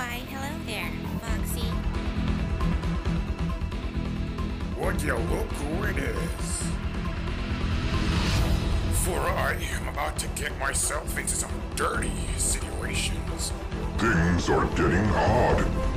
why, hello there, Foxy. Would you look who it is? For I am about to get myself into some dirty situations. Things are getting hard.